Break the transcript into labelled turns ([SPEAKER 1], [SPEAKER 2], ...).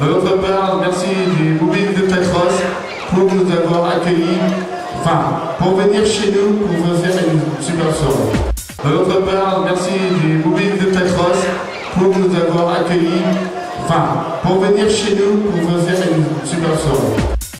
[SPEAKER 1] D'autre part, merci du mobile de Tacross pour nous avoir accueillis, enfin, pour venir chez nous pour faire une super soirée. D'autre part, merci du mobile de Tacross pour nous avoir accueillis, enfin, pour venir chez nous pour faire une.